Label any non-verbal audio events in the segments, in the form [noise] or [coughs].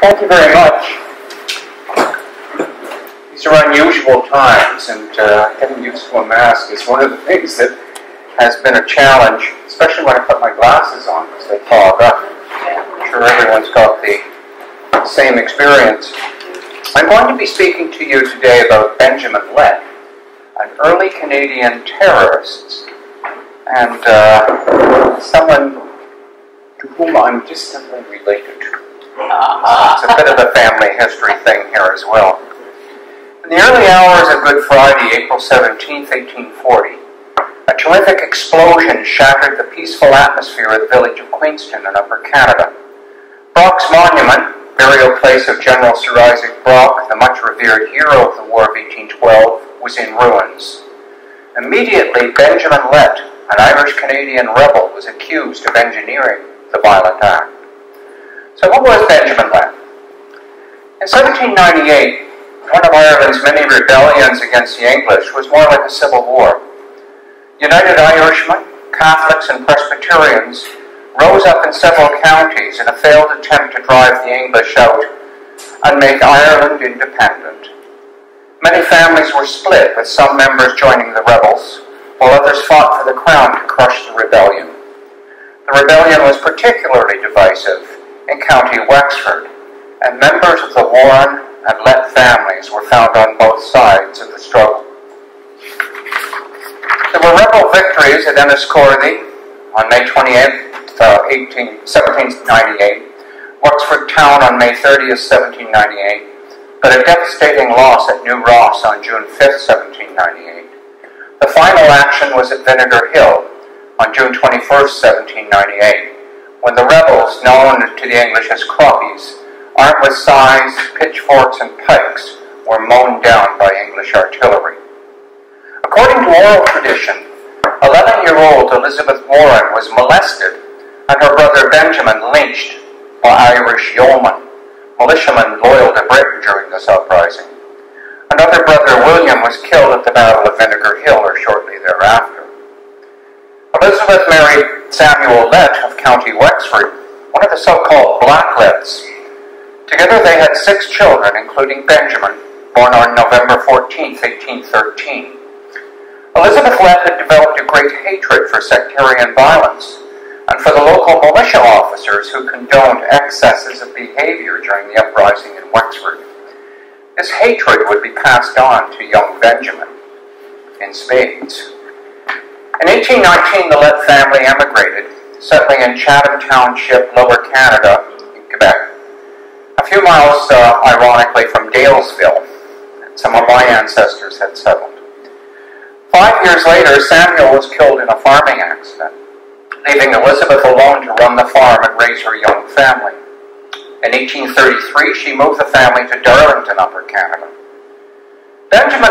Thank you very much. These are unusual times, and uh, getting used to a mask is one of the things that has been a challenge, especially when I put my glasses on because they fog up. I'm sure everyone's got the same experience. I'm going to be speaking to you today about Benjamin Lett, an early Canadian terrorist, and uh, someone to whom I'm distantly related. It's a bit of a family history thing here as well. In the early hours of Good Friday, April 17, 1840, a terrific explosion shattered the peaceful atmosphere of the village of Queenston in Upper Canada. Brock's monument, burial place of General Sir Isaac Brock, the much revered hero of the War of 1812, was in ruins. Immediately, Benjamin Lett, an Irish Canadian rebel, was accused of engineering the violent act. So, what was Benjamin Lett? In 1798, one of Ireland's many rebellions against the English was more like a civil war. United Irishmen, Catholics, and Presbyterians rose up in several counties in a failed attempt to drive the English out and make Ireland independent. Many families were split, with some members joining the rebels, while others fought for the crown to crush the rebellion. The rebellion was particularly divisive in County Wexford, and members of the Warren and Lett families were found on both sides of the struggle. There were rebel victories at Enniscorthy on May 28, uh, 18, 1798, Wexford Town on May 30, 1798, but a devastating loss at New Ross on June 5, 1798. The final action was at Vinegar Hill on June 21, 1798 when the rebels, known to the English as Croppies, armed with scythes, pitchforks, and pikes, were mown down by English artillery. According to oral tradition, 11 year old Elizabeth Warren was molested and her brother Benjamin lynched by Irish yeomen, militiamen loyal to Britain during this uprising. Another brother, William, was killed at the Battle of Vinegar Hill or shortly thereafter. Elizabeth married Samuel Lett of County Wexford, one of the so-called Black Blackletts. Together they had six children, including Benjamin, born on November 14, 1813. Elizabeth Lett had developed a great hatred for sectarian violence and for the local militia officers who condoned excesses of behavior during the uprising in Wexford. This hatred would be passed on to young Benjamin in spades. In 1819, the Lett family emigrated, settling in Chatham Township, Lower Canada, in Quebec. A few miles, uh, ironically, from Dalesville, some of my ancestors had settled. Five years later, Samuel was killed in a farming accident, leaving Elizabeth alone to run the farm and raise her young family. In 1833, she moved the family to Darlington, Upper Canada.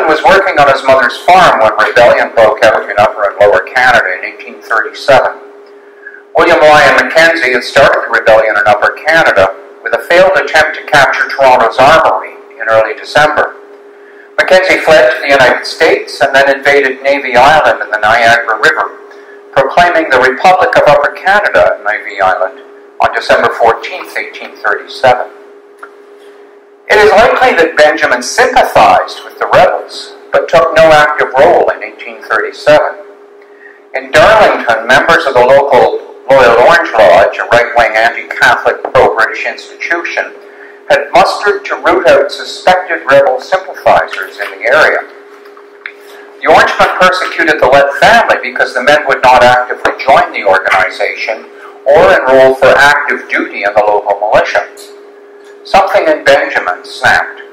Was working on his mother's farm when rebellion broke out in Upper and Lower Canada in 1837. William Lyon Mackenzie had started the rebellion in Upper Canada with a failed attempt to capture Toronto's armory in early December. Mackenzie fled to the United States and then invaded Navy Island in the Niagara River, proclaiming the Republic of Upper Canada at Navy Island on December 14, 1837. It is likely that Benjamin sympathized with the rebels, but took no active role in 1837. In Darlington, members of the local Loyal Orange Lodge, a right-wing anti-Catholic pro-British institution, had mustered to root out suspected rebel sympathizers in the area. The Orangemen persecuted the Lett family because the men would not actively join the organization or enroll for active duty in the local militia. Something in Benjamin snapped.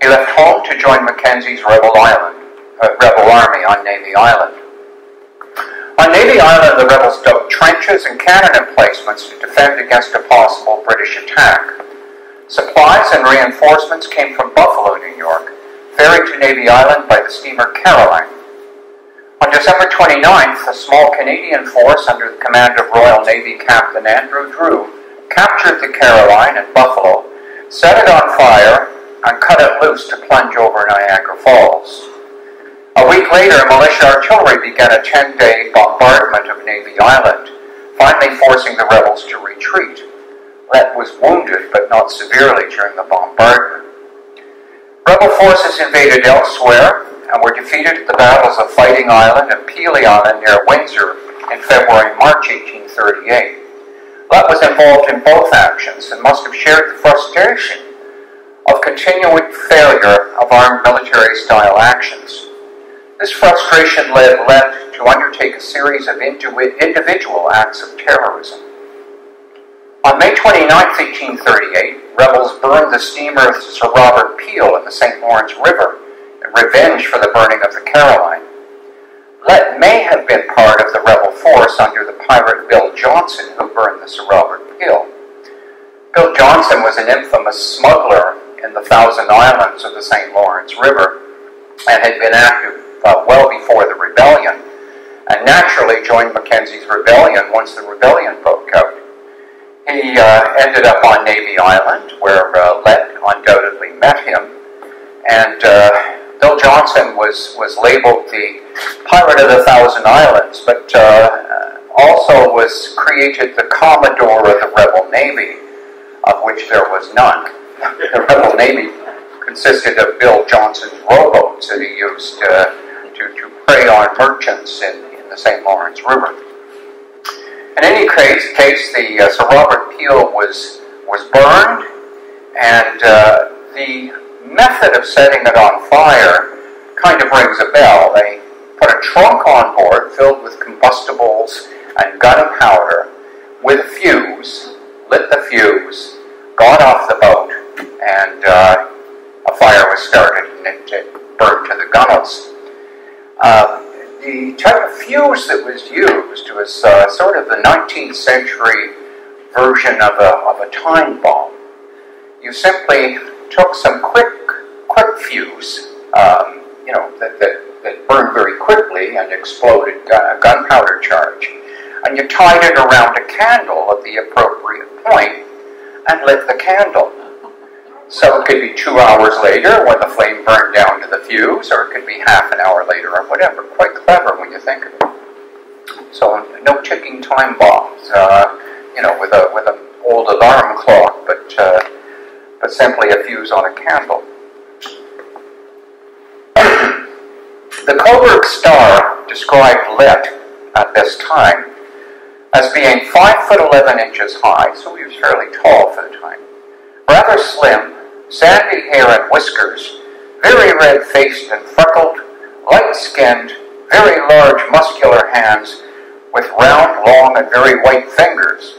He left home to join Mackenzie's rebel island, uh, rebel army on Navy Island. On Navy Island, the rebels dug trenches and cannon emplacements to defend against a possible British attack. Supplies and reinforcements came from Buffalo, New York, ferried to Navy Island by the steamer Caroline. On December 29th, a small Canadian force under the command of Royal Navy Captain Andrew Drew captured the Caroline at Buffalo set it on fire, and cut it loose to plunge over Niagara Falls. A week later, militia artillery began a 10 day bombardment of Navy Island, finally forcing the rebels to retreat. Lett was wounded, but not severely, during the bombardment. Rebel forces invaded elsewhere and were defeated at the battles of Fighting Island and Pelee Island near Windsor in February and March 1838. Lett was involved in both actions and must have shared the frustration of continuing failure of armed military style actions. This frustration led Lett to undertake a series of individual acts of terrorism. On May 29, 1838, rebels burned the steamer Sir Robert Peel in the St. Lawrence River in revenge for the burning of the Caroline. Lett may have been part of the rebel force under the pirate Bill Johnson who burned the Sir Robert Peel. Bill Johnson was an infamous smuggler in the Thousand Islands of the St. Lawrence River and had been active uh, well before the rebellion, and naturally joined Mackenzie's rebellion once the rebellion broke out. He uh, ended up on Navy Island, where uh, Lett undoubtedly met him, and uh, Bill Johnson was, was labeled the Pirate of the Thousand Islands, but uh, also was created the Commodore of the Rebel Navy, of which there was none the Rebel Navy consisted of Bill Johnson's rowboats that he used uh, to, to prey on merchants in, in the St. Lawrence River. In any case, case the uh, Sir Robert Peel was was burned, and uh, the method of setting it on fire kind of rings a bell. They put a trunk on board filled with combustibles and gunpowder with a fuse, lit the fuse, got off the boat, and uh, a fire was started and it, it burned to the gunnels. Um, the type of fuse that was used was uh, sort of the 19th century version of a, of a time bomb. You simply took some quick, quick fuse, um, you know, that, that, that, burned very quickly and exploded a gunpowder charge, and you tied it around a candle at the appropriate point and lit the candle. So it could be two hours later when the flame burned down to the fuse, or it could be half an hour later, or whatever. Quite clever when you think of it. So no ticking time bombs, uh, you know, with a with an old alarm clock, but uh, but simply a fuse on a candle. The Cobourg Star described Lett at this time as being five foot eleven inches high, so he was fairly tall for the time, rather slim, sandy hair and whiskers, very red faced and freckled, light skinned, very large muscular hands with round, long, and very white fingers,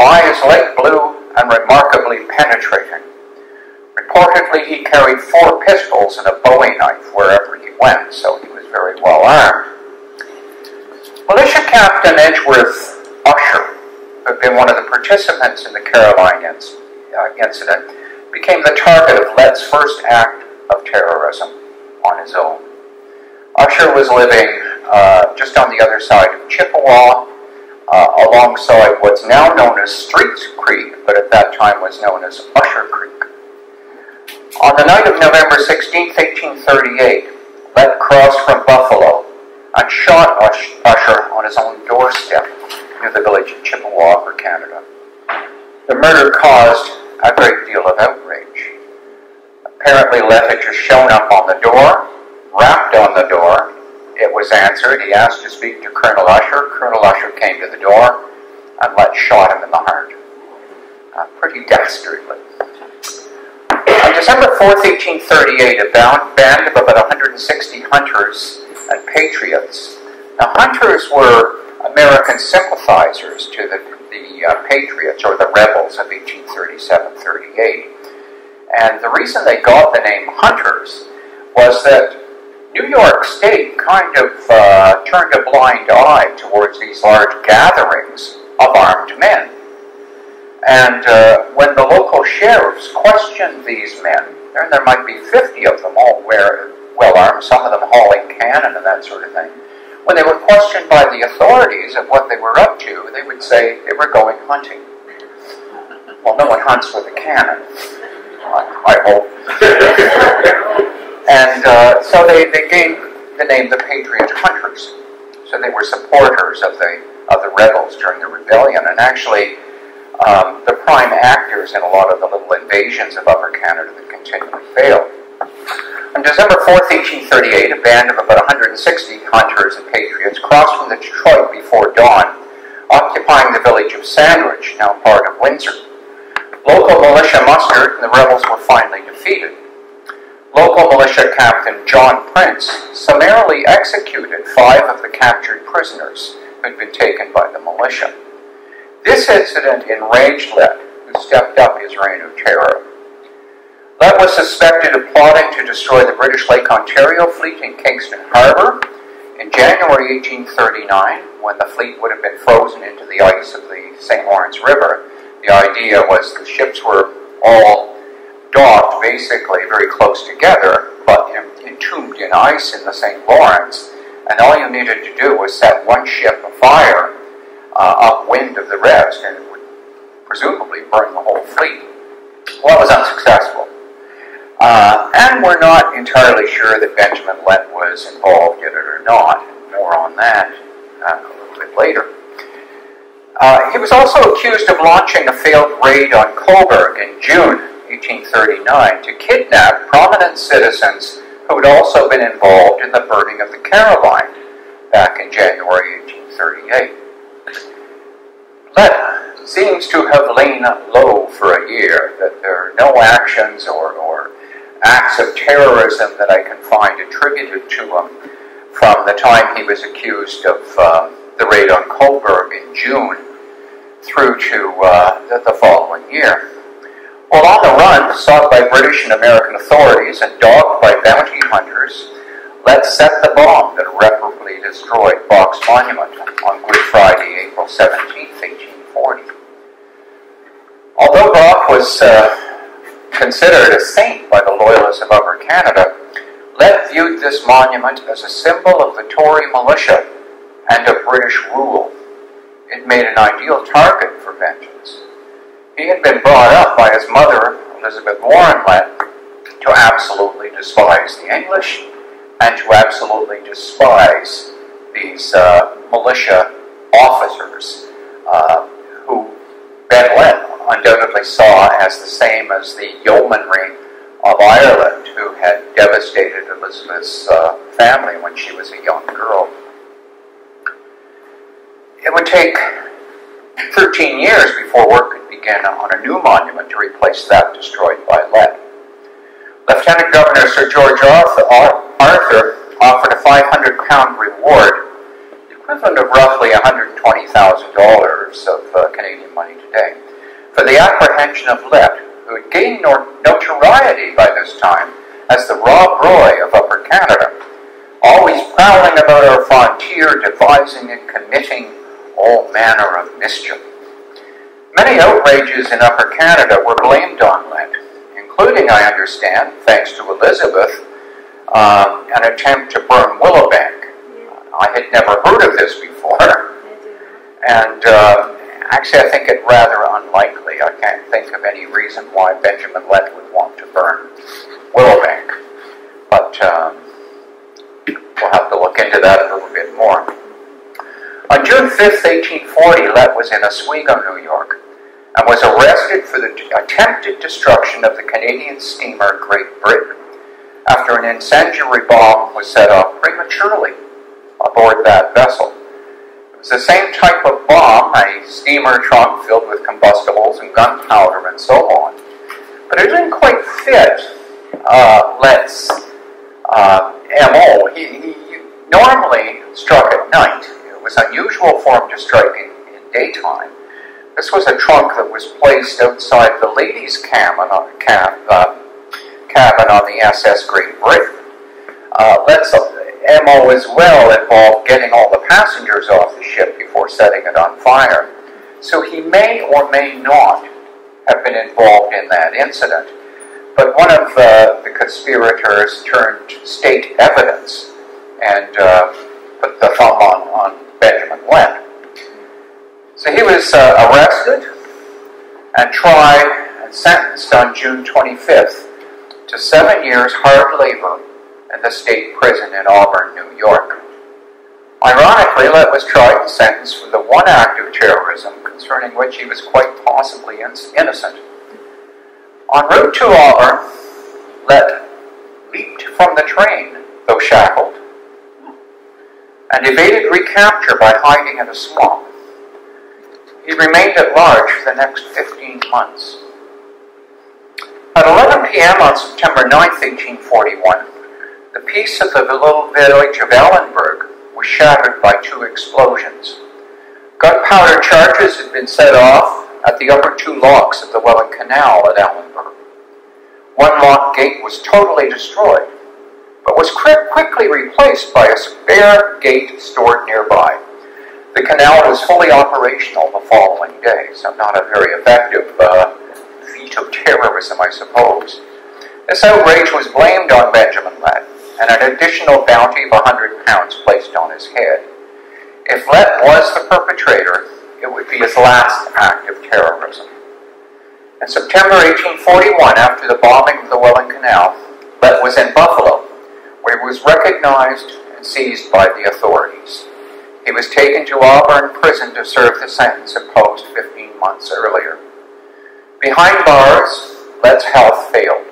eyes light blue and remarkably penetrating. Reportedly, he carried four pistols and a bowie knife wherever he went, so he was very well armed. Militia Captain Edgeworth Usher, who had been one of the participants in the Caroline uh, incident, became the target of Lett's first act of terrorism on his own. Usher was living uh, just on the other side of Chippewa, uh, alongside what's now known as Streets Creek, but at that time was known as Usher Creek. On the night of November 16, 1838, Lett crossed from Buffalo and shot Usher on his own doorstep near the village of Chippewa, for Canada. The murder caused a great deal of outrage. Apparently, Lett had just shown up on the door, rapped on the door. It was answered. He asked to speak to Colonel Usher. Colonel Usher came to the door, and Lett shot him in the heart. Uh, pretty dastardly. On December 4th, 1838, a band of about 160 hunters and patriots. Now, hunters were American sympathizers to the the uh, Patriots or the rebels of 1837-38. And the reason they got the name Hunters was that New York State kind of uh, turned a blind eye towards these large gatherings of armed men. And uh, when the local sheriffs questioned these men, and there might be 50 of them all well armed, some of them hauling cannon and that sort of thing, when they were questioned by the authorities of what they were up to, they would say they were going hunting. Well, no one hunts with a cannon, I, hope. [laughs] and uh, so they, they gave the name the Patriot Hunters. So they were supporters of the of the rebels during the rebellion. And actually, um, the prime actors in a lot of the little invasions of Upper Canada that continually failed. On December 4th, 1838, a band of about 160 hunters and patriots crossed from the Detroit before dawn, occupying the village of Sandwich, now part of Windsor. Local militia mustered, and the rebels were finally defeated. Local militia captain John Prince summarily executed five of the captured prisoners who had been taken by the militia. This incident enraged Lett, who stepped up his reign of terror. Lett was suspected of plotting to destroy the British Lake Ontario fleet in Kingston Harbour. In January 1839, when the fleet would have been frozen into the ice of the St. Lawrence River, the idea was the ships were all docked basically very close together, but entombed in ice in the St. Lawrence, and all you needed to do was set one ship afire uh, upwind of the rest, and would presumably burn the whole fleet. Well, it was unsuccessful. Uh, and we're not entirely sure that Benjamin Lett was involved in it or not. More on that uh, a little bit later. Uh, he was also accused of launching a failed raid on Cobourg in June 1839 to kidnap prominent citizens who had also been involved in the burning of the Caroline back in January 1838. Lett seems to have lain low for a year, that there are no actions or, or acts of terrorism that I can find attributed to him from the time he was accused of uh, the raid on Cobourg in June through to uh, the, the, following year. While on the run, sought by British and American authorities and dogged by bounty hunters, Lett set the bomb that irreparably destroyed Brock's Monument on Good Friday, April 17, 1840. Although Brock was uh, considered a saint by the loyalists of Upper Canada, Lett viewed this monument as a symbol of the Tory militia and of British rule. It made an ideal target for vengeance. He had been brought up by his mother, Elizabeth Warren Lett, to absolutely despise the English and to absolutely despise these uh, militia officers uh, who Lett undoubtedly saw as the same as the yeomanry of Ireland who had devastated Elizabeth's uh, family when she was a young girl. It would take 13 years before work could begin on a new monument to replace that destroyed by Lett. Lieutenant Governor Sir George Arthur offered a 500 pound reward equivalent of roughly $120,000 of uh, Canadian money today, for the apprehension of Lett, who had gained notoriety by this time as the Rob Roy of Upper Canada, always prowling about our frontier, devising and committing all manner of mischief. Many outrages in Upper Canada were blamed on Lett, including, I understand, thanks to Elizabeth, um, an attempt to burn Willowbank I had never heard of this before. [laughs] And uh, actually, I think it rather unlikely. I can't think of any reason why Benjamin Lett would want to burn Willowbank. But um, we'll have to look into that a little bit more. On June 5th, 1840, Lett was in Oswego, New York, and was arrested for the attempted destruction of the Canadian steamer Great Britain after an incendiary bomb was set off prematurely aboard that vessel. It was the same type of bomb, a steamer trunk filled with combustibles and gunpowder and so on. But it didn't quite fit uh, Lett's uh, MO. He, he, he normally struck at night. It was unusual for him to strike in, in daytime. This was a trunk that was placed outside the ladies' cabin on, cab, uh, cabin on the SS Great Britain. Uh, Lett's MO as well involved getting all the passengers off the ship before setting it on fire. So he may or may not have been involved in that incident. But one of uh, the conspirators turned state evidence and uh, put the thumb on, on Benjamin Lett. So he was uh, arrested and tried and sentenced on June 25th to seven years hard labor in the state prison in Auburn, New York. Ironically, Lett was tried and sentenced for the one act of terrorism concerning which he was quite possibly innocent. En route to Auburn, Lett leaped from the train, though shackled, and evaded recapture by hiding in a swamp. He remained at large for the next 15 months. At 11 p.m. on September 9, 1841, the peace of the little village of Allanburg was shattered by two explosions. Gunpowder charges had been set off at the upper two locks of the Welland Canal at Allanburg. One lock gate was totally destroyed, but was quickly replaced by a spare gate stored nearby. The canal was fully operational the following day, so not a very effective uh, feat of terrorism, I suppose. This outrage was blamed on Benjamin Lett, and an additional bounty of £100 placed on his head. If Lett was the perpetrator, it would be his last act of terrorism. In September 1841, after the bombing of the Welland Canal, Lett was in Buffalo, where he was recognized and seized by the authorities. He was taken to Auburn prison to serve the sentence imposed 15 months earlier. Behind bars, Lett's health failed.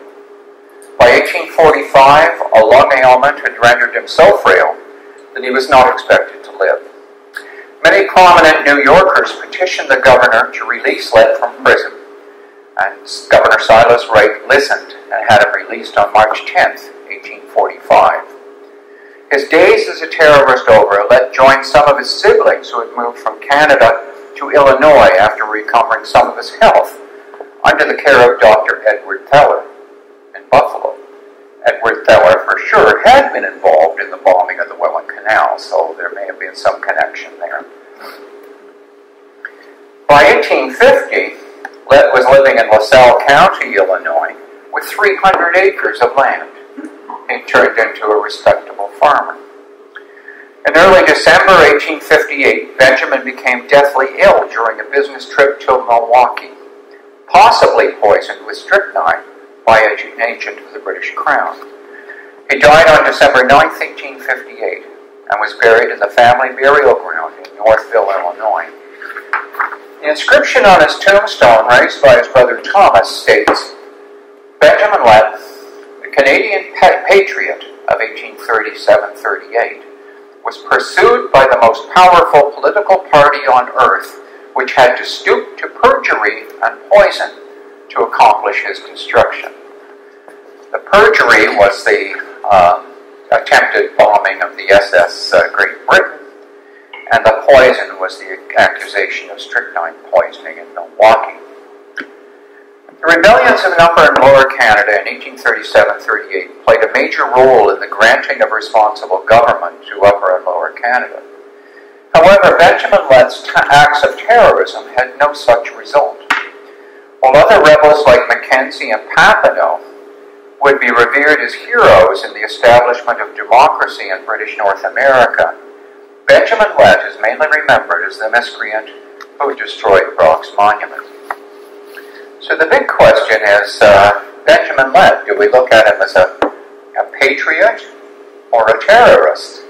By 1845, a lung ailment had rendered him so frail that he was not expected to live. Many prominent New Yorkers petitioned the governor to release Lett from prison and Governor Silas Wright listened and had him released on March 10, 1845. His days as a terrorist over, Lett joined some of his siblings who had moved from Canada to Illinois after recovering some of his health under the care of Dr. Edward Theller in Buffalo. Edward Theller, for sure, had been involved in the bombing of the Welland Canal, so there may have been some connection there. By 1850, Lett was living in LaSalle County, Illinois, with 300 acres of land. He turned into a respectable farmer. In early December 1858, Benjamin became deathly ill during a business trip to Milwaukee, possibly poisoned with strychnine by an agent of the British Crown. He died on December 9, 1858, and was buried in the family burial ground in Northville, Illinois. The inscription on his tombstone, raised by his brother Thomas, states Benjamin the Canadian patriot of 1837 38, was pursued by the most powerful political party on earth, which had to stoop to perjury and poison to accomplish his construction. The perjury was the uh, attempted bombing of the SS uh, Great Britain and the poison was the accusation of strychnine poisoning in Milwaukee. The rebellions in Upper and Lower Canada in 1837-38 played a major role in the granting of responsible government to Upper and Lower Canada. However, Benjamin Lett's acts of terrorism had no such result. While other rebels like Mackenzie and Papineau would be revered as heroes in the establishment of democracy in British North America, Benjamin Lett is mainly remembered as the miscreant who destroyed Brock's monument. So the big question is uh, Benjamin Lett, do we look at him as a, a patriot or a terrorist?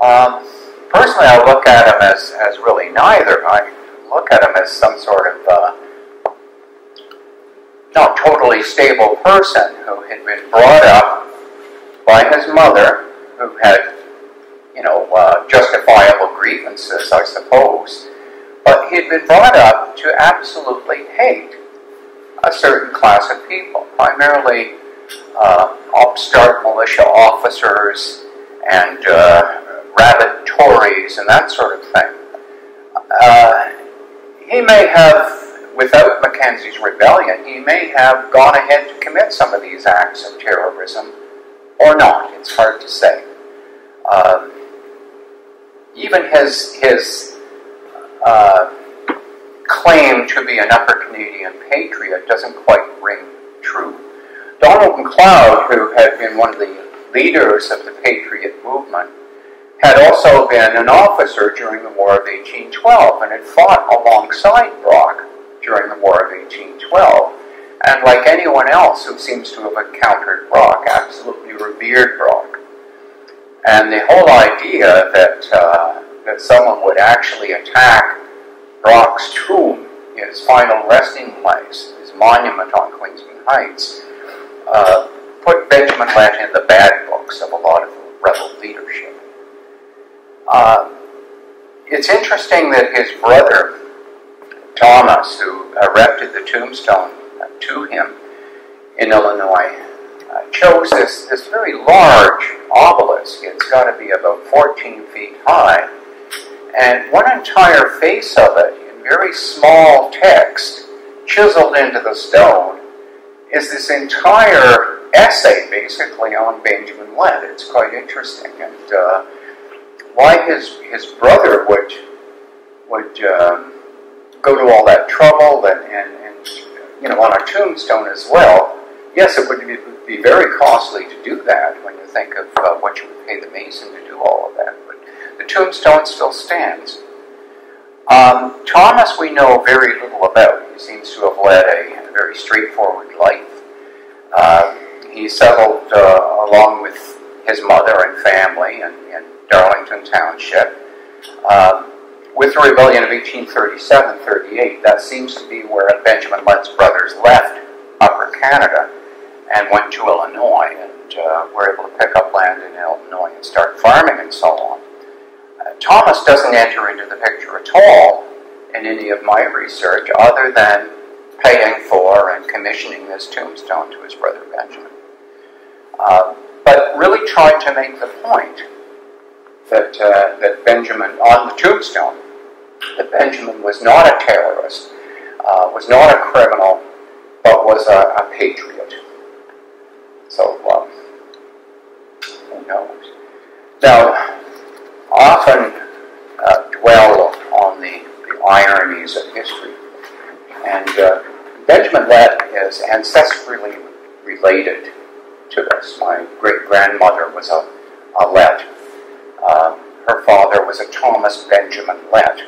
Um, personally, I look at him as, as really neither. I look at him as some sort of uh, not totally stable person who had been brought up by his mother, who had you know, uh, justifiable grievances, I suppose. But he had been brought up to absolutely hate a certain class of people, primarily uh, upstart militia officers and uh, rabid Tories and that sort of thing. Uh, he may have, without Mackenzie's rebellion, he may have gone ahead to commit some of these acts of terrorism or not. It's hard to say. Um, even his his uh, claim to be an Upper Canadian patriot doesn't quite ring true. Donald MacLeod, who had been one of the leaders of the Patriot movement, had also been an officer during the War of 1812 and had fought alongside Brock during the War of 1812. And like anyone else who seems to have encountered Brock, absolutely revered Brock. And the whole idea that, uh, that someone would actually attack Brock's tomb, his final resting place, his monument on Queenston Heights, uh, put Benjamin Lett in the bad books of a lot of rebel leadership. Uh, it's interesting that his brother, Thomas, who erected the tombstone to him in Illinois, uh, chose this, this very large obelisk. It's got to be about 14 feet high. And one entire face of it, in very small text, chiseled into the stone, is this entire essay basically on Benjamin Lett. It's quite interesting. And uh, why his, his brother would, would um, go to all that trouble and, and, and, you know, on a tombstone as well. Yes, it would be, be very costly to do that when you think of uh, what you would pay the mason to do all of that. The tombstone still stands. Um, Thomas, we know very little about. He seems to have led a, a very straightforward life. Uh, he settled uh, along with his mother and family in, in Darlington Township. Um, with the rebellion of 1837-38, that seems to be where Benjamin Lett's brothers left Upper Canada and went to Illinois and uh, were able to pick up land in Illinois and start farming and so on. Thomas doesn't enter into the picture at all in any of my research other than paying for and commissioning this tombstone to his brother Benjamin. Uh, but really trying to make the point that, uh, that Benjamin, on the tombstone, that Benjamin was not a terrorist, uh, was not a criminal, but was a, a patriot. So, um, who knows? Now, often dwell on the, the ironies of history. And uh, Benjamin Lett is ancestrally related to this. My great grandmother was a, a Lett. Uh, her father was a Thomas Benjamin Lett,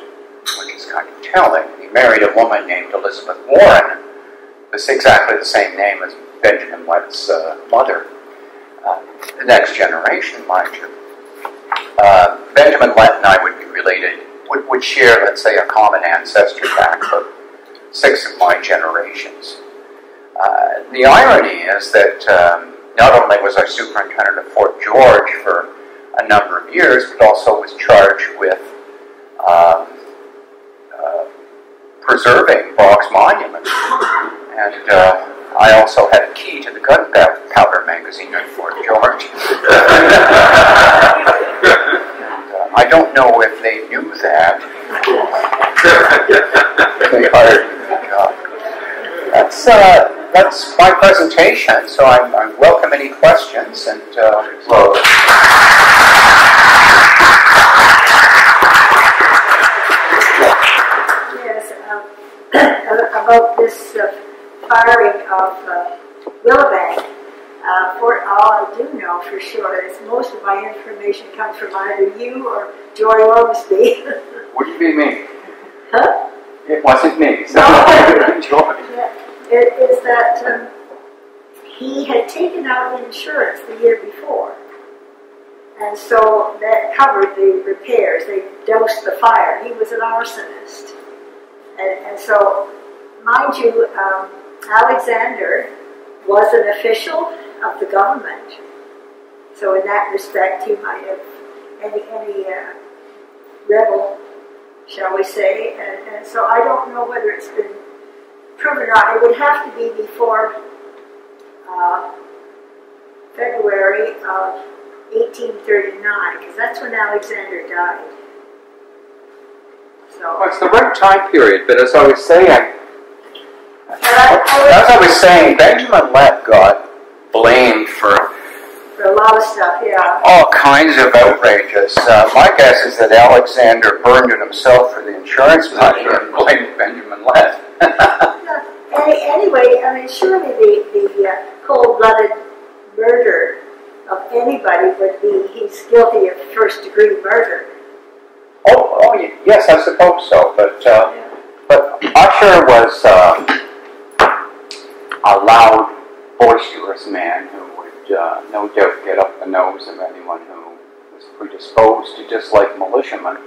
which is kind of telling. He married a woman named Elizabeth Warren, with exactly the same name as Benjamin Lett's uh, mother. Uh, the next generation, mind you. Uh, Benjamin Lett and I would be related, would, would share, let's say, a common ancestry back for six of my generations. Uh, the irony is that um, not only was I superintendent of Fort George for a number of years, but also was charged with um, uh, preserving Brock's monument. And uh, I also had a key to the gunpowder magazine in Fort George. [laughs] and, I don't know if they knew that. they hired me for. That's uh, that's my presentation, so I, I welcome any questions and uh, well. Yes, um, [coughs] about this uh, firing of uh, Willowbank. Uh, for all I do know for sure is most of my information comes from either you or Joy Ormsby. [laughs] Wouldn't be me. Huh? It wasn't me. So no. [laughs] Joy. Yeah is that um, he had taken out insurance the year before. And so that covered the repairs. They doused the fire. He was an arsonist. And, and so, mind you, um, Alexander was an official of the government. So in that respect, he might have any, any uh, rebel, shall we say. And, and so I don't know whether it's been proven or not, it would have to be before uh, February of 1839, because that's when Alexander died. So well, it's the right time period, but as I was saying, I, as I was saying, Benjamin Lett got blamed for for a lot of stuff, yeah. All kinds of outrages. Uh, my guess is that Alexander burned it himself for the insurance money and [laughs] blamed Benjamin Lett. Any, anyway, I mean, surely the, the uh, cold-blooded murder of anybody would be he's guilty of first-degree murder. Oh, oh, yes, I suppose so. But uh, yeah. but Usher was uh, a loud, boisterous man who would uh, no doubt get up the nose of anyone who was predisposed to dislike militiamen,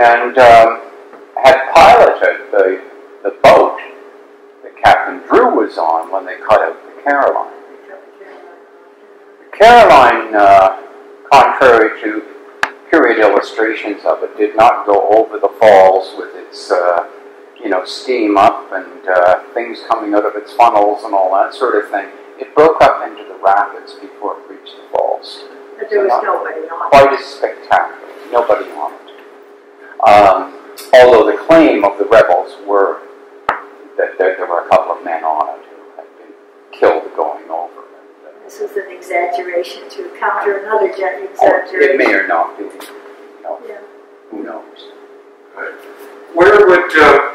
and um, had piloted the, the boat that Captain Drew was on when they cut out the Caroline. The Caroline, uh, contrary to period illustrations of it, did not go over the falls with its, uh, you know, steam up and uh, things coming out of its funnels and all that sort of thing. It broke up into the rapids before it reached the falls. But there was nobody on it. Quite as spectacular. Nobody on it. Um, although the claim of the rebels were that there, there were a couple of men on it who had been killed going over. And, This was an exaggeration to counter another jet uh, it may exaggeration. or not be. You know, Yeah. who knows? Where would uh,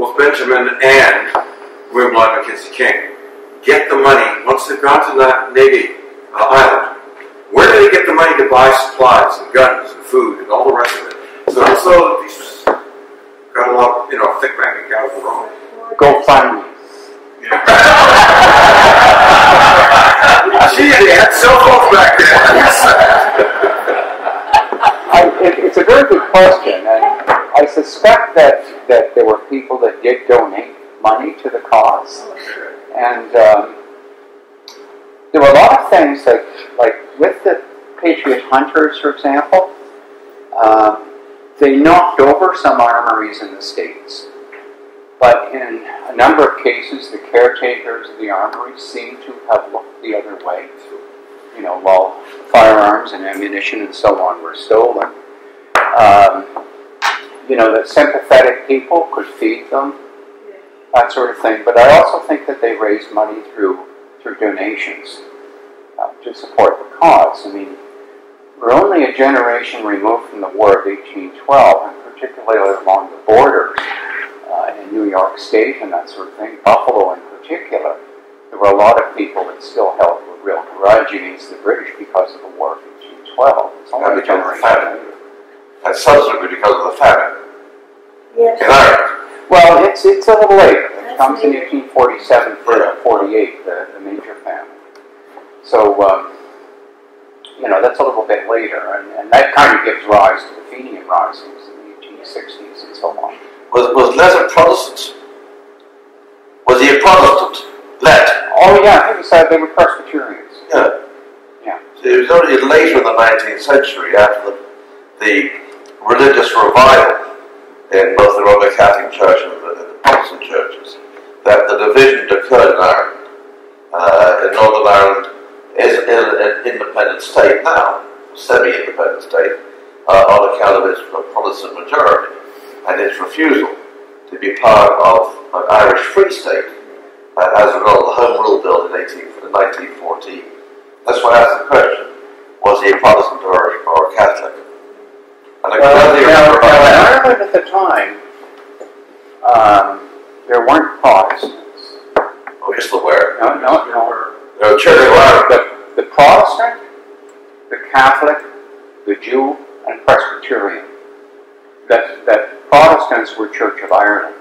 both Benjamin and William Lloyd Mackenzie King get the money once they've gone to that Navy uh, island? Where do they get the money to buy supplies and guns and food and all the rest of it? So, so these got a lot, of, you know, thick bank account of their own. Go find me. Gee, they had cell phones back then. I, it, it's a very good question, and I suspect that, that there were people that did donate money to the cause. And um, there were a lot of things that, like with the Patriot Hunters, for example, um, they knocked over some armories in the States. But in a number of cases, the caretakers of the armories seem to have looked the other way. You know, while firearms and ammunition and so on were stolen. Um, you know, that sympathetic people could feed them, that sort of thing. But I also think that they raised money through through donations uh, to support the cause. I mean, we're only a generation removed from the War of 1812, and particularly along the borders uh, in New York State and that sort of thing, Buffalo in particular. There were a lot of people that still held a real grudge against the British because of the War of 1812. It's only a because of the generation. And subsequently because of the famine Yes. in Ireland. Well, it's it's a little later. It That's comes in 1847 for 48, the, the major famine. So, um, you know, that's a little bit later, and, and that kind of gives rise to the Fenian risings in the 1860s and so on. Was, was Lett a Protestant? Was he a Protestant? Lett? Oh, yeah, it was, uh, they were Presbyterians. Yeah. Yeah. So it was only later in the 19th century, after the, the religious revival in both the Roman Catholic Church and the, the Protestant churches, that the division occurred in Ireland. Uh, in Northern Ireland is is an independent state now, semi-independent state, uh, on account of its Protestant majority and its refusal to be part of an Irish Free State uh, as a result of the Home Rule Bill in 18, 1914. That's why I asked the question, was he a Protestant or, or a Catholic? And I can Well, only now, remember now, in Ireland at the time, um, there weren't Protestants. oh, just aware. No, no, no. No, Church of Ireland. The, the Protestant, the Catholic, the Jew, and Presbyterian. That, that Protestants were Church of Ireland.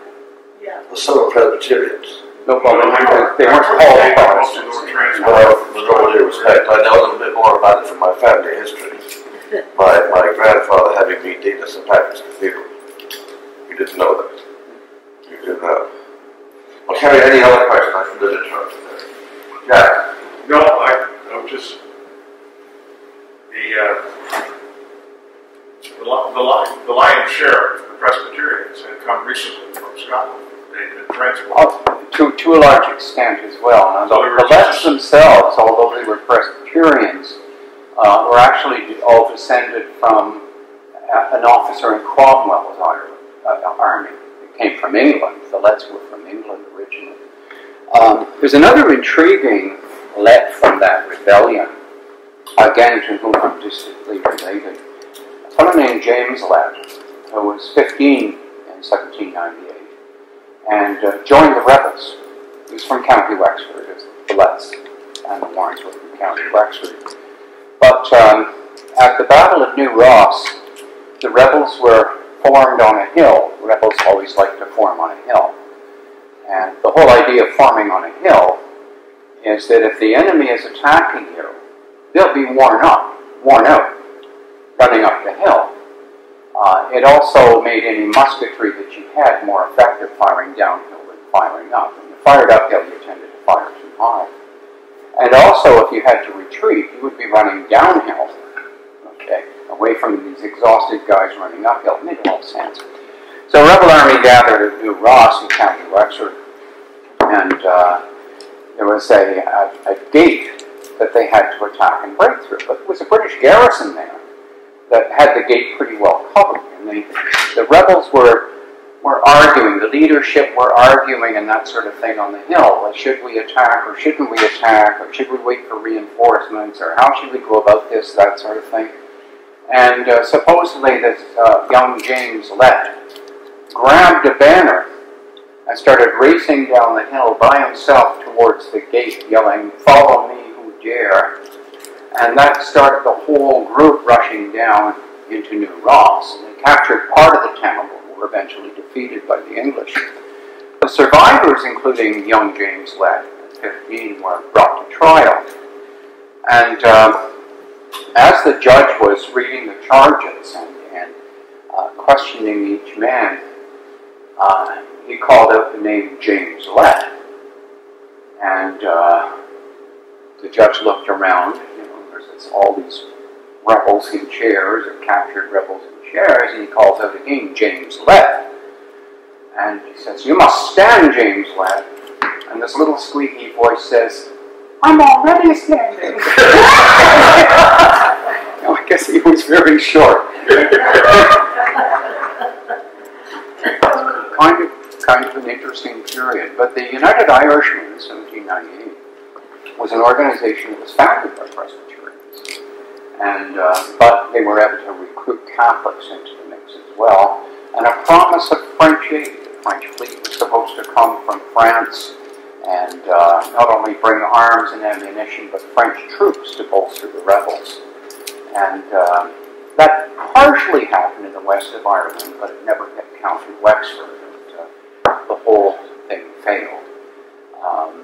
Yeah. The Southern Presbyterians. No, well, they, they weren't called Protestants. Well, with all due respect, I know a little bit more about it from my family history. My, my grandfather having been dean of St. Patrick's Cathedral. You didn't know that. You didn't know. Well, Kerry, any other questions? I should have interrupted there. Yeah. No, I, I'm just, the, uh, the, the li- the lion's share of the Presbyterians had come recently from Scotland. They'd been transported. Oh, to, to a large extent as well. Now, So the, the Letts themselves, although they were Presbyterians, uh, were actually all descended from uh, an officer in Cromwell's uh, army. It came from England. The Letts were from England originally. Um, there's another intriguing Lett from that rebellion, again to whom I'm distantly related. A fellow named James Lett, who was 15 in 1798 and uh, joined the rebels. He was from County Wexford, as the Letts and the Warrens were from County Wexford. But um, at the Battle of New Ross, the rebels were formed on a hill. Rebels always like to form on a hill. And the whole idea of forming on a hill is that if the enemy is attacking you, they'll be worn up, worn out, running up the hill. Uh, it also made any musketry that you had more effective firing downhill than firing up. When you fired uphill, you tended to fire too high. And also, if you had to retreat, you would be running downhill, okay, away from these exhausted guys running uphill. It made a lot of sense. So Rebel Army gathered at New Ross in County Wexford, and uh, there was a, a, a gate that they had to attack and break through. But there was a British garrison there that had the gate pretty well covered. And they, the rebels were were arguing, the leadership were arguing and that sort of thing on the hill. Like, should we attack or shouldn't we attack or should we wait for reinforcements or how should we go about this, that sort of thing. And uh, supposedly this uh, young James Lett grabbed a banner and started racing down the hill by himself towards the gate, yelling, Follow me who dare. And that started the whole group rushing down into New Ross. And they captured part of the town, were eventually defeated by the English. The survivors, including young James Lett, 15, were brought to trial. And um, as the judge was reading the charges and, and uh, questioning each man, uh, he called out the name James Lett. And uh, the judge looked around, you know, there's all these rebels in chairs, or captured rebels in chairs, and he calls out again, James Lett. And he says, You must stand, James Lett. And this little squeaky voice says, I'm already standing. [laughs] now, I guess he was very short. kind of kind of an interesting period. But the United Irishmen in 1798 was an organization that was founded by Presbyterians. And, uh, but they were able to recruit Catholics into the mix as well. And a promise of French aid. The French fleet was supposed to come from France and uh, not only bring arms and ammunition, but French troops to bolster the rebels. And uh, that partially happened in the west of Ireland, but it never kept County Wexford And, the whole thing failed. Um,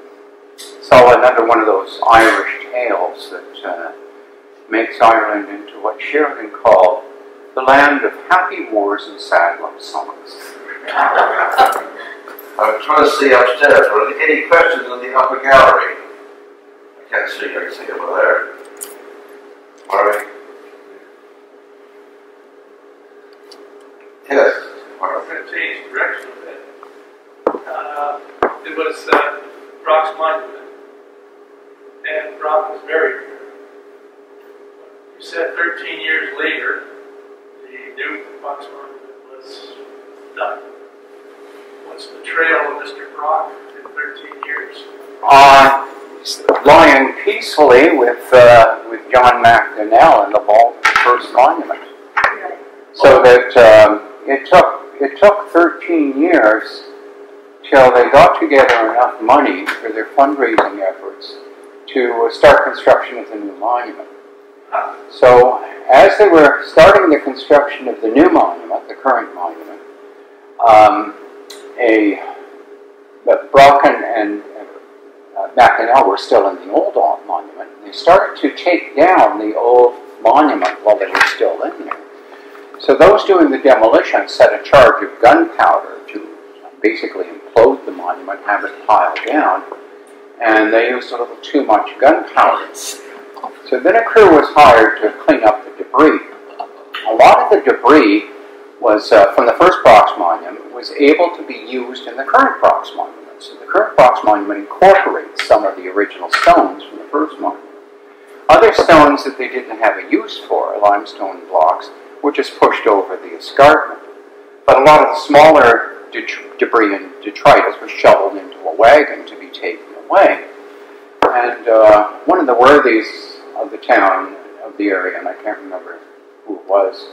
so another one of those Irish tales that uh, makes Ireland into what Sheridan called the land of happy wars and sad love songs. [laughs] I'm trying to see upstairs. Are there any questions in the upper gallery? I can't see. I can see over there. All right. Yes. I'm going to change direction a bit. Uh, it was uh, Brock's monument, and Brock was buried here. Said 13 years later, the new Brock's monument was done. What's the trail of Mr. Brock in 13 years? Uh, lying peacefully with uh, with John McDonnell in the vault first monument. So that um, it took it took 13 years till they got together enough money for their fundraising efforts to start construction of the new monument. So, as they were starting the construction of the new monument, the current monument, um, a Brocken and uh, were still in the old monument. They started to take down the old monument while they were still in there. So those doing the demolition set a charge of gunpowder to basically implode the monument, have it piled down, and they used a little too much gunpowder. So then a crew was hired to clean up the debris. A lot of the debris was uh, from the first Brock's monument was able to be used in the current Brock's monument. So the current Brock's monument incorporates some of the original stones from the first monument. Other stones that they didn't have a use for, limestone blocks, were just pushed over the escarpment. But a lot of the smaller debris and detritus was shoveled into a wagon to be taken away. And uh, one of the worthies of the town, of the area, and I can't remember who it was,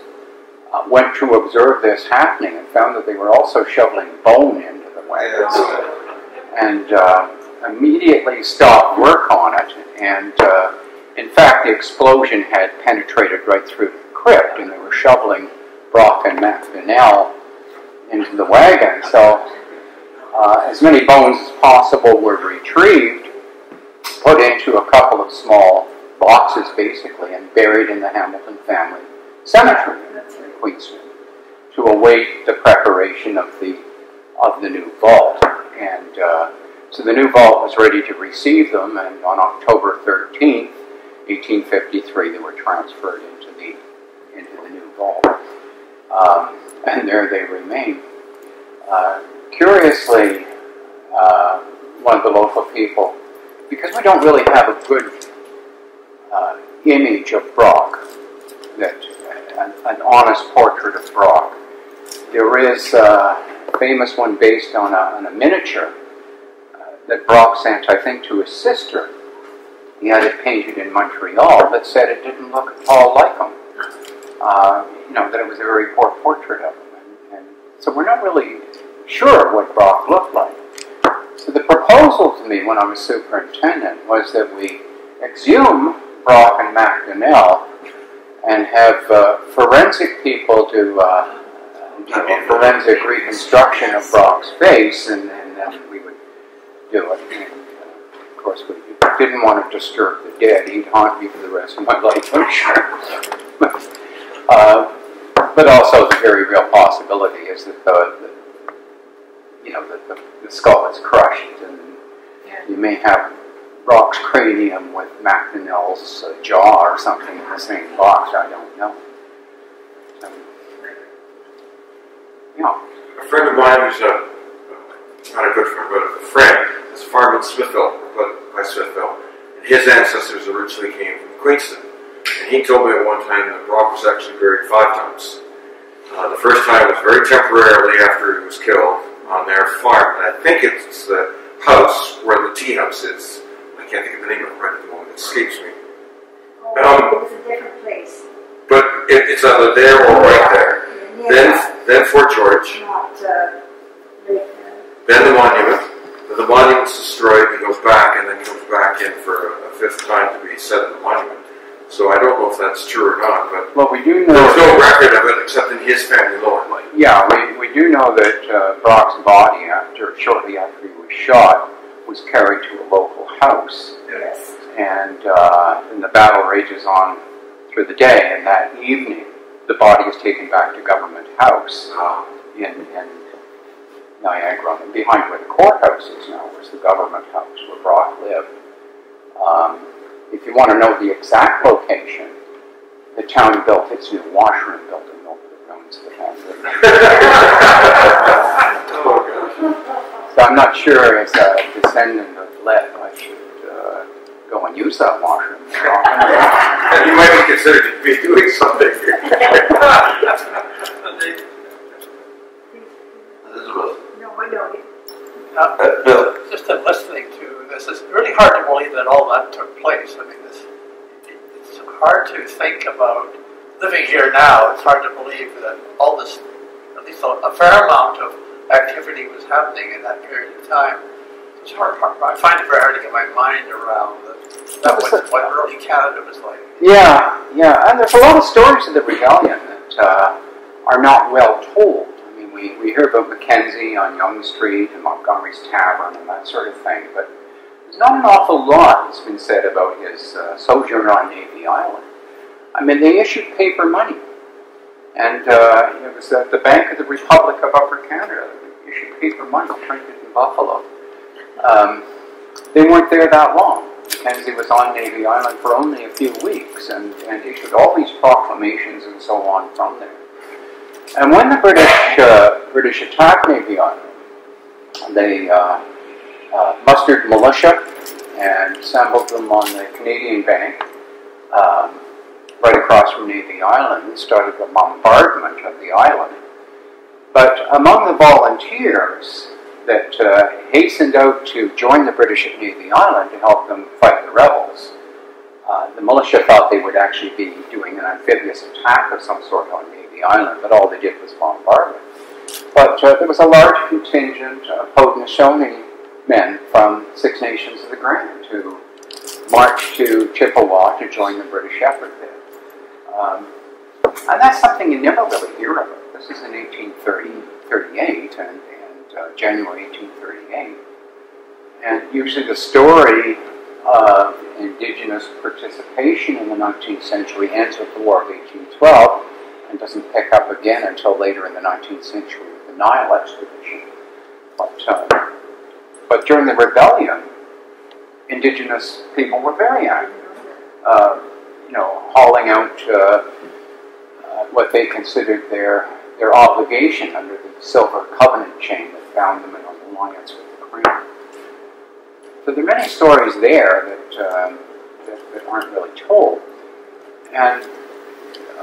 uh, went to observe this happening and found that they were also shoveling bone into the wagons. And uh, immediately stopped work on it. And uh, in fact, the explosion had penetrated right through the crypt, and they were shoveling Brock and McDonnell into the wagon. So uh, as many bones as possible were retrieved, put into a couple of small boxes basically, and buried in the Hamilton family cemetery in Queenston. to await the preparation of the of the new vault. And uh, so the new vault was ready to receive them, and on October 13th, 1853, they were transferred into the into the new vault, um, and there they remain. Uh, curiously, uh, one of the local people, because we don't really have a good uh, image of Brock, that an, an, honest portrait of Brock. There is a famous one based on a, on a miniature uh, that Brock sent, I think, to his sister. He had it painted in Montreal that said it didn't look at all like him. Uh, you know, that it was a very poor portrait of him. And, and so we're not really sure what Brock looked like. So the proposal to me when I was superintendent was that we exhume Brock and Macdonnell and have uh, forensic people do, uh, do a forensic reconstruction of Brock's face, and, and then we would do it. And, uh, of course, we didn't want to disturb the dead. He'd haunt me for the rest of my life, I'm sure. [laughs] Uh, but also, the very real possibility is that the, the you know, the, the, the, skull is crushed, and yeah. you may have Brock's cranium with Macdonnell's uh, jaw or something in the same box. I don't know. So, yeah. A friend of mine who's a, not a good friend, but a friend, is a farm in Smithville, by Smithville. And his ancestors originally came from Queenston. And he told me at one time that Brock was actually buried five times. Uh, the first time was very temporarily after he was killed on their farm. And I think it's the house where the tea house is can't think of the name of it right at the moment. It escapes me. Oh, um, it was a different place. But it, it's either there or right there. Yeah, then, then Fort George. Not, uh, then the monument. Then the monument's destroyed. He goes back and then comes back in for a, a fifth time to be set in the monument. So I don't know if that's true or not, but well, we do know there's no record of it except in his family lore. Yeah, we, we do know that uh, Brock's body, after shortly after he was shot, was carried to a local house. Yes. And, uh, and the battle rages on through the day, and that evening, the body is taken back to Government House uh, in, in Niagara. And behind where the courthouse is now was the Government House where Brock lived. Um, if you want to know the exact location, the town built its new washroom building over the ruins of the [laughs] So I'm not sure as a descendant of Lett, I should uh, go and use that washroom. and [laughs] you might be considered to be doing something. [laughs] Elizabeth. No, I know. Uh, Bill. Just in listening to this, it's really hard to believe that all that took place. I mean, this, it's hard to think about living here now. It's hard to believe that all this, at least a, a fair amount of activity was happening in that period of time. It's hard, hard I find it very hard to get my mind around that, that what, what early Canada was like. Yeah, yeah, and there's a lot of stories of the rebellion that uh, are not well told. I mean, we, we hear about Mackenzie on Yonge Street and Montgomery's Tavern and that sort of thing, but there's not an awful lot that's been said about his uh, sojourn on Navy Island. I mean, they issued paper money. And uh, it was at the Bank of the Republic of Upper Canada issued paper money printed in Buffalo. Um, they weren't there that long. Mackenzie was on Navy Island for only a few weeks and, and issued all these proclamations and so on from there. And when the British uh, British attacked Navy Island, they uh, uh, mustered militia and assembled them on the Canadian Bank um, right across from Navy Island and started the bombardment of the island. But among the volunteers that uh, hastened out to join the British at Navy Island to help them fight the rebels, uh, the militia thought they would actually be doing an amphibious attack of some sort on Navy Island, but all they did was bombardment. But uh, there was a large contingent of Haudenosaunee men from Six Nations of the Grand who marched to Chippawa to join the British effort there. Um, and that's something you never really hear about. This is in 1838 and, and uh, January 1838. And usually the story of indigenous participation in the 19th century ends with the War of 1812 and doesn't pick up again until later in the 19th century with the Nile expedition. But, uh, but during the rebellion, indigenous people were very active. Uh, you know, hauling out uh, uh, what they considered their their obligation under the Silver Covenant chain bound them in alliance with the Crown. So there are many stories there that, um, that, that aren't really told, and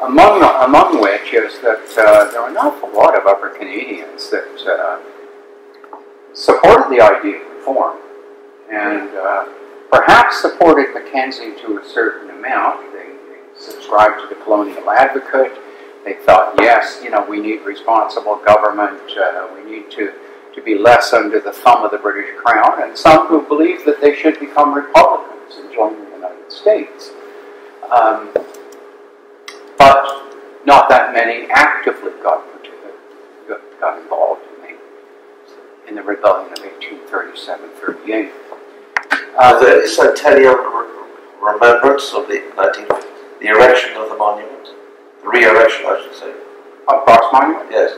among among which is that uh, there are an awful lot of Upper Canadians that uh, supported the idea of reform, and uh, perhaps supported Mackenzie to a certain amount. They, they subscribed to the Colonial Advocate. They thought, yes, you know, we need responsible government. Uh, we need to, to be less under the thumb of the British Crown. And some who believed that they should become Republicans and join the United States. Um, but not that many actively got, got involved in the, in the rebellion of 1837-38. Uh, the centennial remembrance of the 19th, the erection of the monument, the re-erection, I should say. Of Brock's Monument? Yes.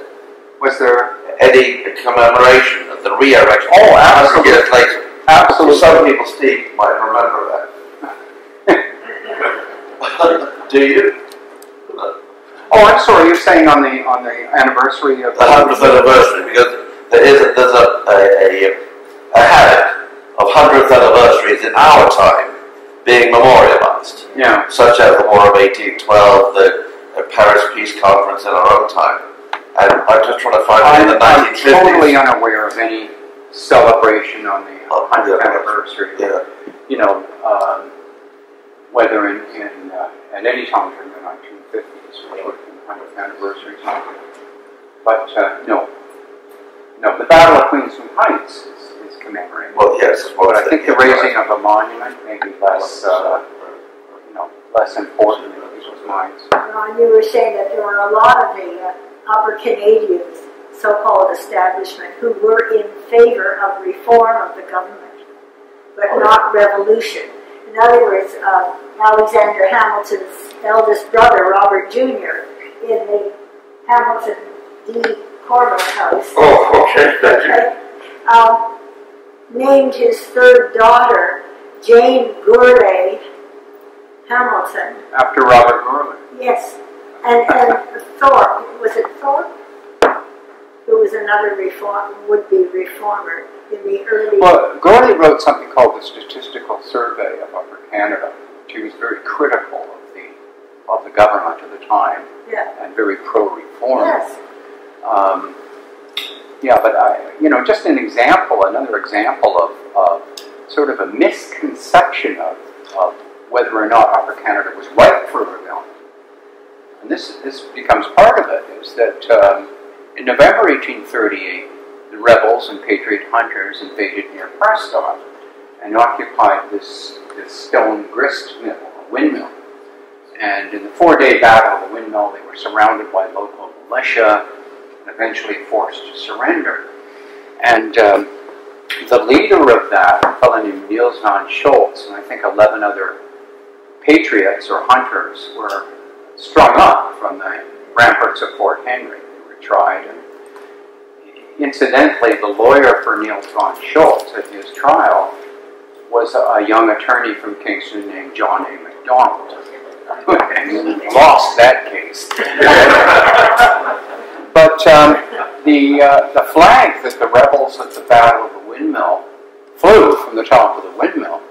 Was there Any commemoration of the re-erection? Oh, absolutely. Years later. absolutely? Some people, Steve, might remember that. [laughs] Do you? Oh, I'm sorry. You're saying on the on the anniversary of The hundredth anniversary, because there is a, there's a, a, a, a habit of hundredth anniversaries in our time being memorialized, Yeah. such as the War of 1812, the, the Paris Peace Conference in our own time. And I'm just trying to find I'm, in the I'm 1950s. totally unaware of any celebration on the Oh, 100th yeah. anniversary. Yeah. You know, um, whether in, in uh, at any time during the 1950s or the 100th anniversary. time. But uh, no, no. The Battle of Queenston Heights is, is commemorated. Well, yes. it's But I think the raising of a monument may be less, uh, you know, less important in people's minds. And you were saying that there were a lot of the uh, upper Canadians, so-called establishment, who were in favor of reform of the government, but not revolution. In other words, uh, Alexander Hamilton's eldest brother, Robert Jr., in the Hamilton D. Cornwall House, Oh, okay, thank you. okay, um, named his third daughter Jane Gourlay Hamilton. After Robert Gourlay. Yes, and, and Thorpe, was it Thorpe? Who was another reform, would-be reformer in the early, Well, Gourlay wrote something called the Statistical Survey of Upper Canada. She was very critical of the of the government at the time yeah, and very pro-reform. yes, Um, yeah, but I, you know, just an example, another example of, of sort of a misconception of, of whether or not Upper Canada was ripe for rebellion. And this this becomes part of it. Is that um, in November 1838, the rebels and patriot hunters invaded near Prescott and occupied this this stone grist mill, a windmill. And in the four-day battle of the windmill, they were surrounded by local militia and eventually forced to surrender. And um, the leader of that, a fellow named Nils von Schoultz, and I think 11 other patriots or hunters were strung up from the ramparts of Fort Henry. They were tried. And incidentally, the lawyer for Nils von Schoultz at his trial was a, young attorney from Kingston named John A. Macdonald. [laughs] lost that case. [laughs] But um, the, uh, the flag that the rebels at the Battle of the Windmill flew from the top of the windmill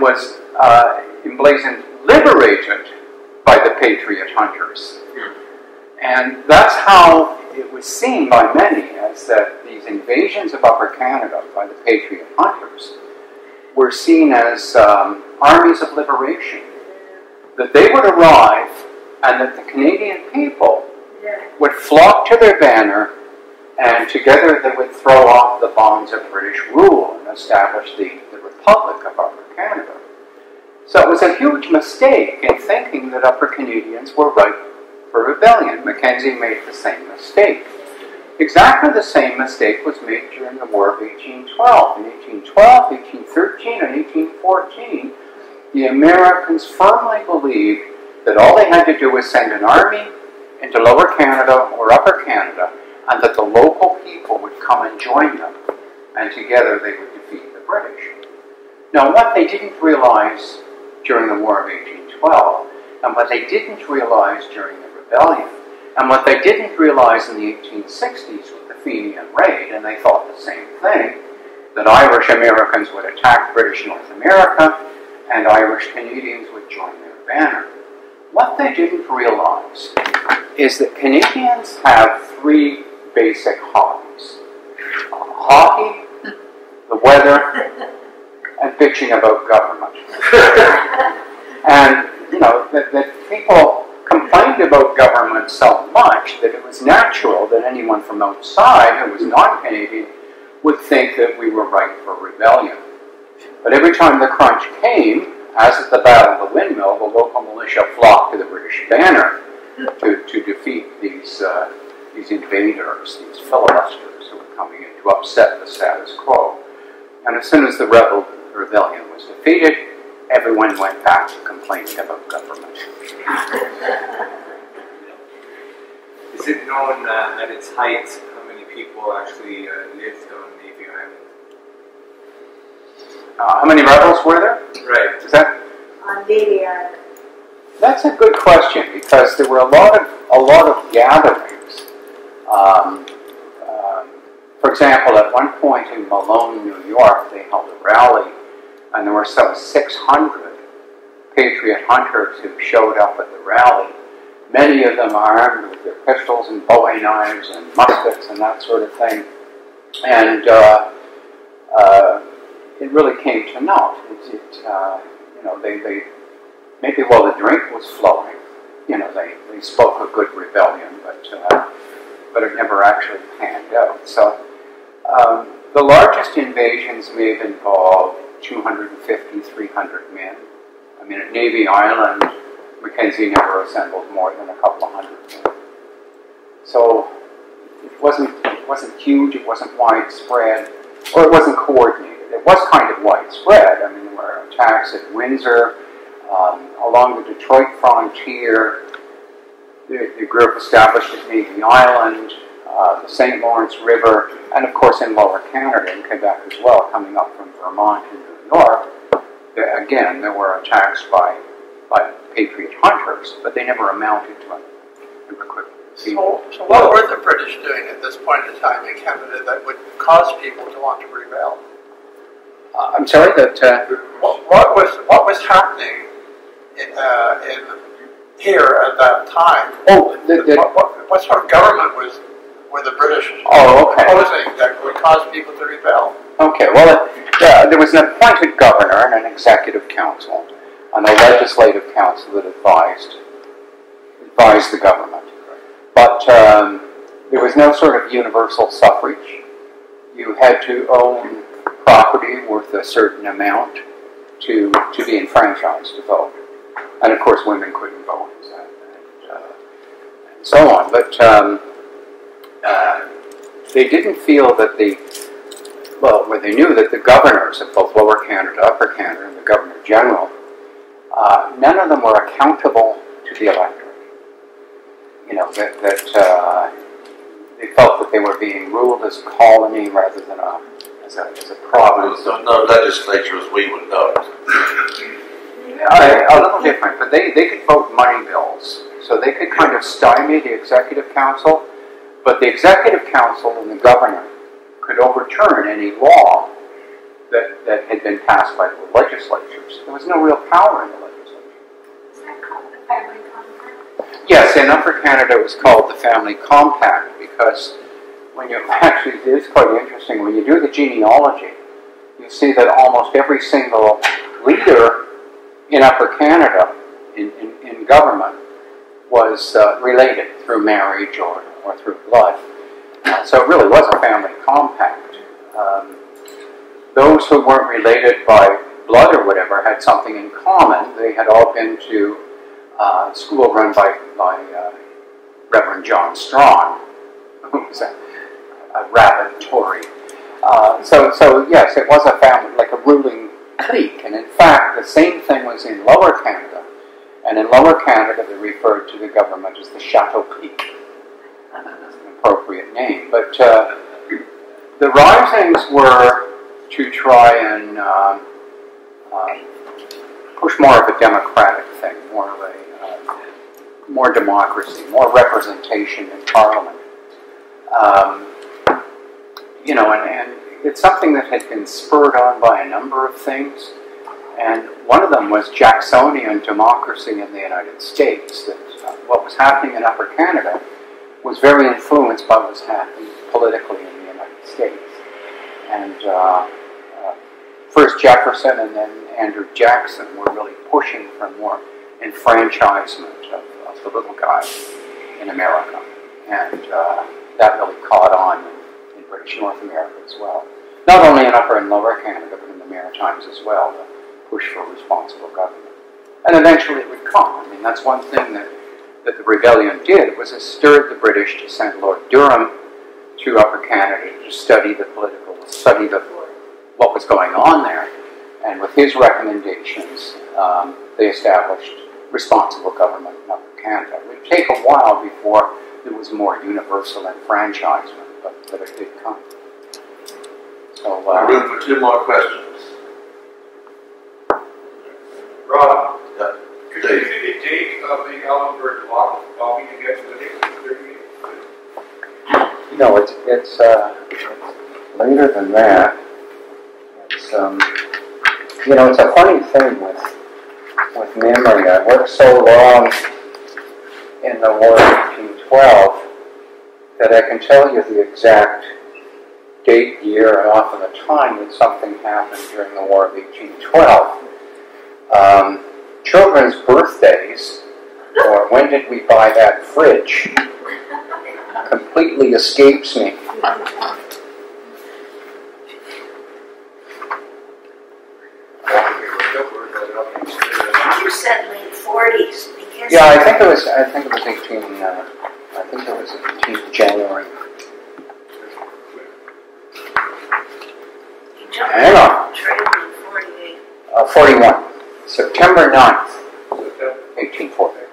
was uh, emblazoned liberated by the Patriot hunters. And that's how it was seen by many as that these invasions of Upper Canada by the Patriot hunters were seen as um, armies of liberation. That they would arrive and that the Canadian people would flock to their banner, and together they would throw off the bonds of British rule and establish the, the Republic of Upper Canada. So it was a huge mistake in thinking that Upper Canadians were ripe for rebellion. Mackenzie made the same mistake. Exactly the same mistake was made during the War of 1812. In 1812, 1813, and 1814, the Americans firmly believed that all they had to do was send an army into Lower Canada or Upper Canada, and that the local people would come and join them, and together they would defeat the British. Now, what they didn't realize during the War of 1812, and what they didn't realize during the rebellion, and what they didn't realize in the 1860s with the Fenian raid, and they thought the same thing, that Irish Americans would attack British North America and Irish Canadians would join their banner. What they didn't realize is that Canadians have three basic hobbies uh, hockey, the weather, and bitching about government. [laughs] and, you know, that, that people complained about government so much that it was natural that anyone from outside who was non Canadian would think that we were ripe for rebellion. But every time the crunch came, as at the Battle of the Windmill, the local militia flocked to the British banner to, to defeat these, uh, these invaders, these filibusters who were coming in to upset the status quo. And as soon as the rebel rebellion was defeated, everyone went back to complaining about government. Is it known uh, at its height how many people actually uh, lived on Navy Island? Uh, how many rebels were there? Right. Is that On Navy Island. That's a good question because there were a lot of a lot of gatherings. Um, um, for example, at one point in Malone, New York, they held a rally, and there were some 600 Patriot hunters who showed up at the rally. Many of them armed with their pistols and bowie knives and muskets and that sort of thing. And uh, uh, it really came to naught. It, it, uh, you know, they, they maybe while the drink was flowing, you know, they, they spoke a good rebellion, but uh, but it never actually panned out. So um, the largest invasions may have involved 250, 300 men. I mean, at Navy Island, Mackenzie never assembled more than a couple of hundred men. So it wasn't it wasn't huge, it wasn't widespread, or it wasn't coordinated. It was kind of widespread. I mean, there were attacks at Windsor, um, along the Detroit frontier. The, the group established at Navy Island, uh, the St. Lawrence River, and of course in Lower Canada and Quebec as well, coming up from Vermont and New York. There, again, there were attacks by by Patriot hunters, but they never amounted to anything. So, so what were the British doing at this point in time in Canada that would cause people to want to rebel? Uh, I'm sorry that. Uh, What, what was what was happening in, uh, in here at that time? oh, the, the, What, what, what sort of government was were the British oh, okay. opposing that would cause people to rebel? Okay, well, uh, there was an appointed governor and an executive council, and a legislative council that advised advised the government. But um, there was no sort of universal suffrage. You had to own property worth a certain amount to to be enfranchised to vote, and of course, women couldn't vote and, and, uh, and so on. But um, uh, they didn't feel that the well, where they knew that the governors of both Lower Canada, Upper Canada, and the Governor General, uh, none of them were accountable to the electorate. You know, that, that uh, they felt that they were being ruled as a colony rather than a, as, a, as a province. There's no legislature as we would know it. Uh, a little different, but they, they could vote money bills. So they could kind of stymie the executive council, but the executive council and the governor could overturn any law that, that had been passed by the legislatures. There was no real power in the legislature. Is that called the family compact? Yes, in Upper Canada it was called the Family Compact because when you [laughs] actually, it is quite interesting, when you do the genealogy, you see that almost every single leader in Upper Canada in, in, in government was uh, related through marriage or, or through blood. So it really was a family compact. Um, those who weren't related by blood or whatever had something in common. They had all been to uh, school run by, by uh, Reverend John Strachan, [laughs] who was a, a rabid Tory. Uh, so, so yes, it was a family, like a ruling clique. And in fact, the same thing was in Lower Canada. And in Lower Canada, they referred to the government as the Chateau An appropriate name. But uh, the risings were to try and uh, uh, push more of a democratic thing, more of a uh, more democracy, more representation in Parliament. Um, you know, and, and it's something that had been spurred on by a number of things. And one of them was Jacksonian democracy in the United States. That uh, what was happening in Upper Canada was very influenced by what was happening politically in the United States. And uh, uh, first Jefferson and then Andrew Jackson were really pushing for more enfranchisement of, of the little guy in America. And uh, that really caught on in, in British North America as well. Not only in Upper and Lower Canada, but in the Maritimes as well, the push for responsible government. And eventually it would come. I mean, that's one thing that, that the rebellion did, was it stirred the British to send Lord Durham to Upper Canada to study the political, study the, what was going on there. And with his recommendations, um, they established responsible government in Upper Canada. It would take a while before there was more universal enfranchisement, but, but it did come. So, uh, Room for two more questions. Rob, Yeah. You date of the bombing to get the date 38? No, it's it's, uh, it's later than that. It's um, you know, it's a funny thing with with memory. I worked so long in the War of 1812 that I can tell you the exact date, year, and often the time that something happened during the War of 1812. Um, children's birthdays, or when did we buy that fridge? completely escapes me. You said late forties because. Yeah, I think it was. I think it was 18. Uh, I think it was 18 January. Hang on. Uh, 41. September 9th, September. 1840.